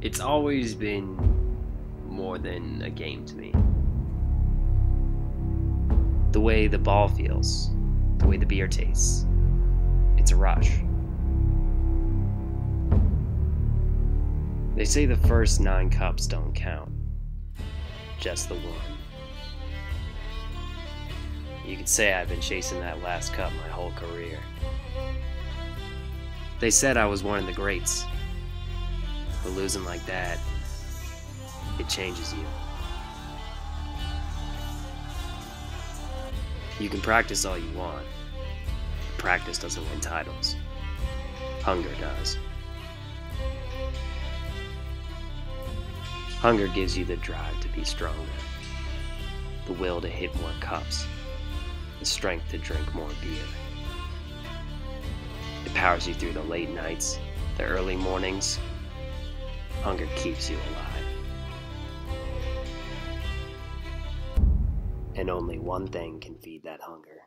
It's always been more than a game to me. The way the ball feels, the way the beer tastes, it's a rush. They say the first nine cups don't count, just the one. You could say I've been chasing that last cup my whole career. They said I was one of the greats, but losing like that, it changes you. You can practice all you want. Practice doesn't win titles. Hunger does. Hunger gives you the drive to be stronger, the will to hit more cups, the strength to drink more beer. It powers you through the late nights, the early mornings. Hunger keeps you alive. And only one thing can feed that hunger